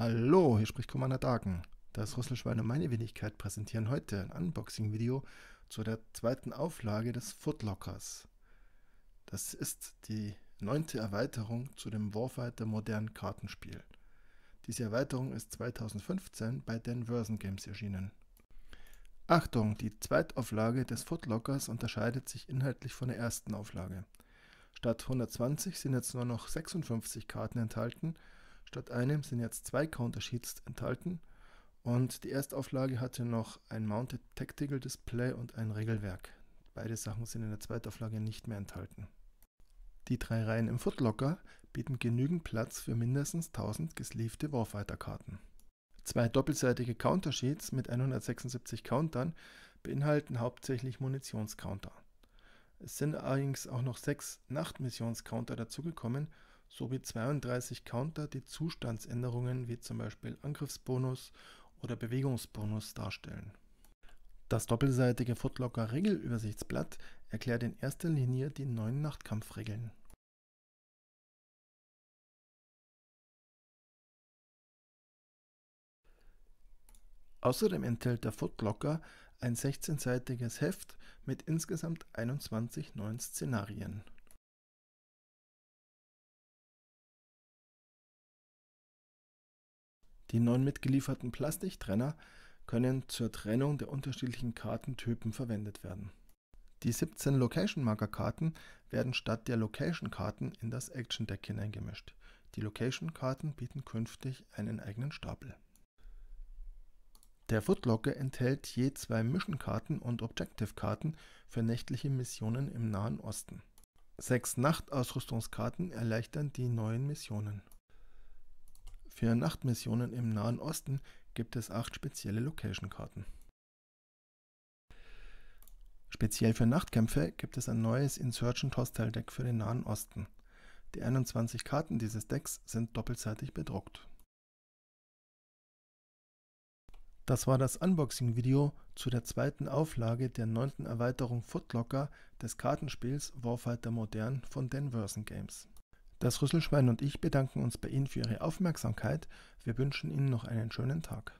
Hallo, hier spricht Commander Dagen. Das Rüsselschwein und meine Wenigkeit präsentieren heute ein Unboxing-Video zu der zweiten Auflage des Footlockers. Das ist die neunte Erweiterung zu dem Warfighter modernen Kartenspiel. Diese Erweiterung ist 2015 bei Dan Versen Games erschienen. Achtung, die Zweitauflage des Footlockers unterscheidet sich inhaltlich von der ersten Auflage. Statt 120 sind jetzt nur noch 56 Karten enthalten Statt einem sind jetzt zwei Counter Sheets enthalten und die Erstauflage hatte noch ein Mounted Tactical Display und ein Regelwerk. Beide Sachen sind in der Zweitauflage nicht mehr enthalten. Die drei Reihen im Footlocker bieten genügend Platz für mindestens 1000 gesleevte Warfighter-Karten. Zwei doppelseitige Counter-Sheets mit 176 Countern beinhalten hauptsächlich Munitionscounter. Es sind allerdings auch noch sechs Nachtmissionscounter dazugekommen sowie 32 Counter, die Zustandsänderungen wie zum Beispiel Angriffsbonus oder Bewegungsbonus darstellen. Das doppelseitige Footlocker Regelübersichtsblatt erklärt in erster Linie die neuen Nachtkampfregeln. Außerdem enthält der Footlocker ein 16-seitiges Heft mit insgesamt 21 neuen Szenarien. Die neun mitgelieferten Plastiktrenner können zur Trennung der unterschiedlichen Kartentypen verwendet werden. Die 17 Location Marker Karten werden statt der Location Karten in das Action Deck hineingemischt. Die Location Karten bieten künftig einen eigenen Stapel. Der Footlocker enthält je zwei Mission Karten und Objective Karten für nächtliche Missionen im Nahen Osten. Sechs Nachtausrüstungskarten erleichtern die neuen Missionen. Für Nachtmissionen im Nahen Osten gibt es acht spezielle Location-Karten. Speziell für Nachtkämpfe gibt es ein neues Insurgent Hostile Deck für den Nahen Osten. Die 21 Karten dieses Decks sind doppelseitig bedruckt. Das war das Unboxing-Video zu der zweiten Auflage der neunten Erweiterung Footlocker des Kartenspiels Warfighter Modern von Dan Versen Games. Das Rüsselschwein und ich bedanken uns bei Ihnen für Ihre Aufmerksamkeit. Wir wünschen Ihnen noch einen schönen Tag.